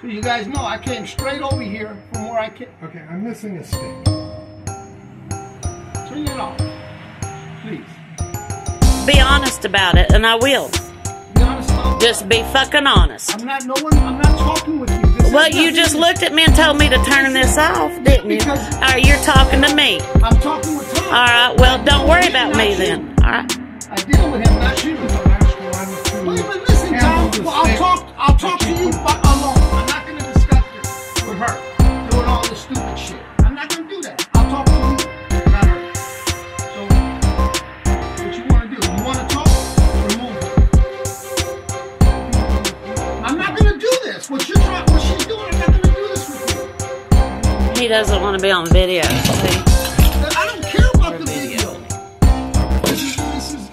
So you guys know I came straight over here from where I came. Okay, I'm missing a stick. Turn it off, please. Be honest about it, and I will. Be honest about Just be fucking honest. I'm not no one. I'm not talking with you. This Well, you just looked at me and told me to turn this off, didn't you? Because- All right, you're talking to me. I'm talking with Tom. All right, well, don't worry about me then. All right. I deal with him, not you. That's one, two. Wait, but listen, Tom. the Well, I'll talk. I'll talk to you but alone. What you're trying, what she's doing, I'm not going to do this with you. He doesn't want to be on video. See? I don't care about the video. This is, this is,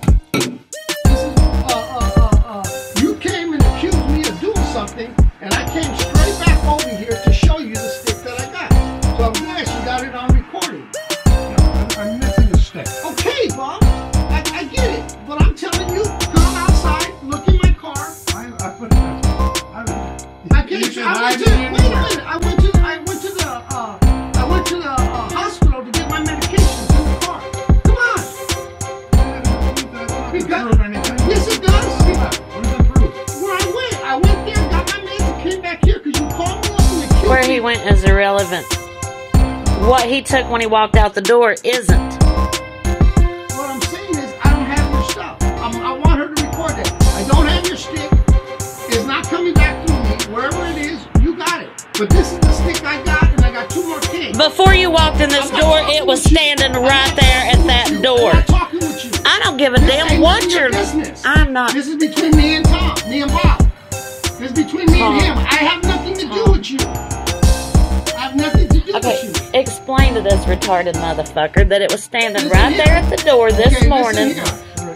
this is, uh, uh, uh, uh, you came and accused me of doing something, and I came straight back over here to show you the stick that I got. So I'm glad you got it on recording. I'm, I'm missing a stick. Okay, Bob, I, I get it, but I'm telling I came, you can I went to, wait a minute, I went to, I went to the, uh, I went to the uh, hospital to get my medication in the car. Come on. That doesn't prove anything. Yes, it does. What does it prove? Where I went, I went there, got my meds, and came back here because you called me up and accused Where he went is irrelevant. What he took when he walked out the door isn't. But this is the stick I got, and I got two more cakes. Before you walked in this I'm door, it was you. standing I'm right there talking at that you. door. I'm not talking with you. I don't give a This damn what your you're. business. I'm not. This is between me and Tom, me and Bob. This is between me and him. I have nothing to do with you. I have nothing to do Okay, with you. explain to this retarded motherfucker that it was standing Listen right here. there at the door this Okay, morning.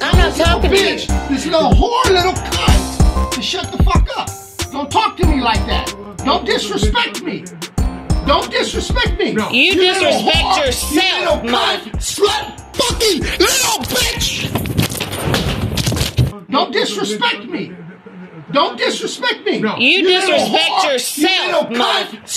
I'm not This talking to you. This little whore, little cunt, to shut the fuck up. Don't talk to me like that. Don't disrespect me. Don't disrespect me. No. You little disrespect whore, yourself, you little Mike. cunt, slut, fucking little bitch. Don't disrespect me. Don't disrespect me. No. You little disrespect whore, yourself, you little Mike. cunt,